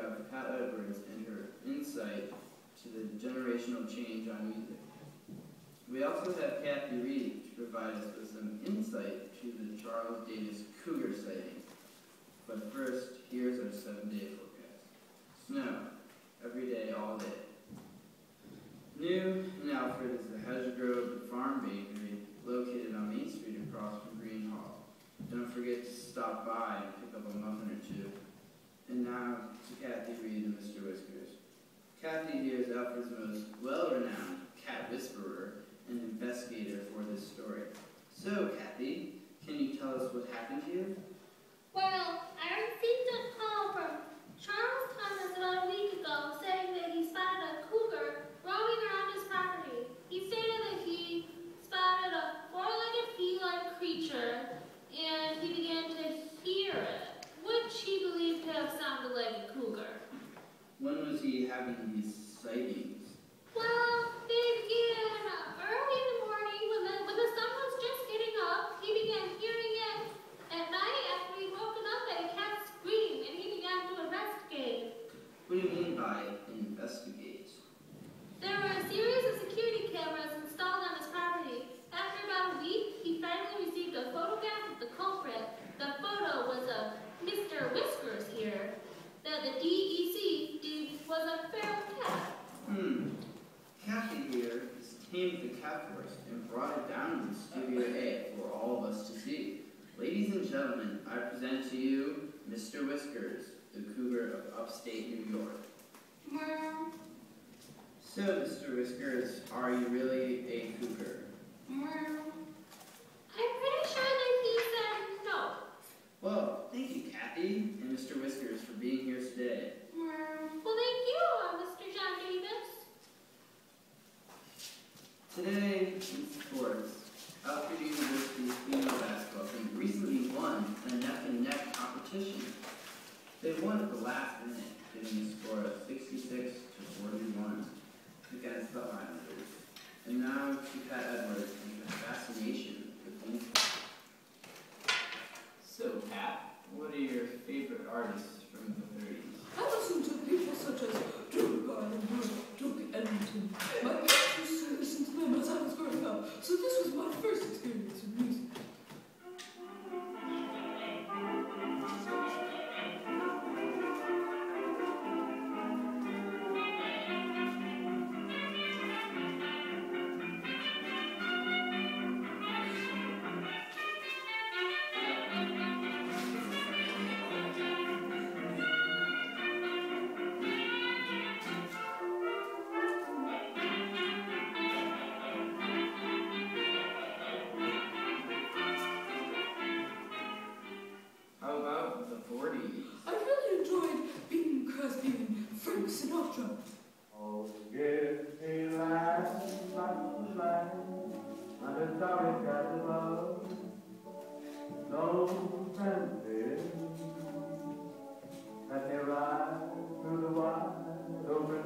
have Pat Edwards and her insight to the generational change on music. We also have Kathy Reed to provide us with some insight to the Charles Davis cougar sighting. But first, here's our seven-day forecast. Snow, every day, all day. New in Alfred is the Hedgegrove Farm Bakery located on Main Street across from Green Hall. Don't forget to stop by up a muffin or two. And now to Kathy Reed and Mr. Whiskers. Kathy here is Alfred's most well-renowned cat whisperer and investigator for this story. So, Kathy, can you tell us what happened to you? Well, I received a call from Charles Thomas about a week ago saying that he spotted a cougar roaming around his property. He stated that he spotted a four-legged feline creature and he began to hear it, which he believed to have sounded like a cougar. When was he having these sightings? Well, they began early in the morning when the, when the sun was just getting up. He began hearing it at night after he'd woken up at a cat scream and he began to investigate. What do you mean by investigate? There were a series of security cameras installed on his property. After about a week, he finally received a photograph of the culprit. The photo was of Mr. Whiskers here, that the DEC deemed was a feral cat. Hmm. Kathy here the cat forest and brought it down to Studio A for all of us to see. Ladies and gentlemen, I present to you Mr. Whiskers, the cougar of upstate New York. Meow, So, Mr. Whiskers, are you really a cougar? meow. I'm pretty sure that he said um, no. Well, thank you, Kathy and Mr. Whiskers, for being here today. Well, thank you, uh, Mr. John Davis. Today, sports, Alfred University's female basketball team recently won a neck-and-neck competition. They won at the last life, life, under starry skies above. No let me ride through the wide open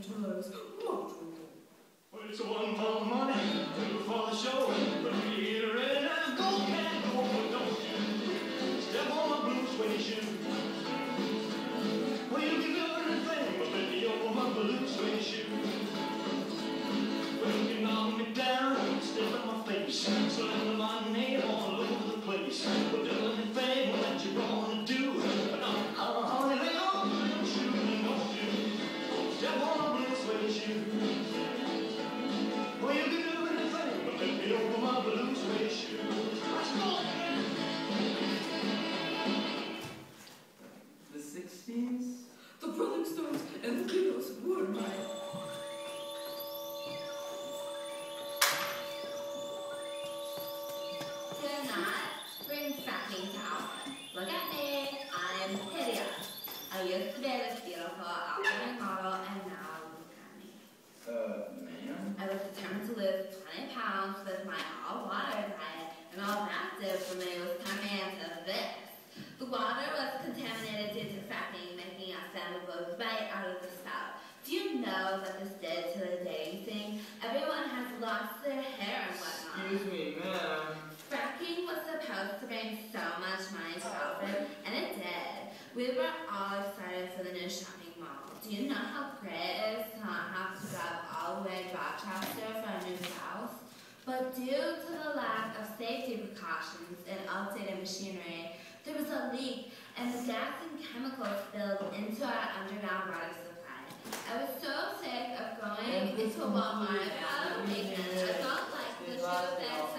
Johnny Cash until I was much older. Well, it's a one for money, two for the show. But Peter and I go can't don't you step on my blue suede shoe. Look at me, I'm hideous. I used to be this beautiful outgoing model, and now look at me. Uh, ma'am? I was determined to lose 20 pounds with my all-water diet, and all that did for me was me into this. The water was contaminated due to fracking, making us flammable right out of the spout. Do you know what this did to the dating scene? Everyone has lost their hair and whatnot. Excuse me, ma'am. Fracking was supposed to bring so much money to Alfred, and it did. We were all excited for the new shopping mall. Do you know how great it is to not have to drive all the way to Rochester for a new house? But due to the lack of safety precautions and outdated machinery, there was a leak, and the gas and chemicals spilled into our underground water supply. I was so sick of going into a Walmart out of maintenance. I felt like the shoe bags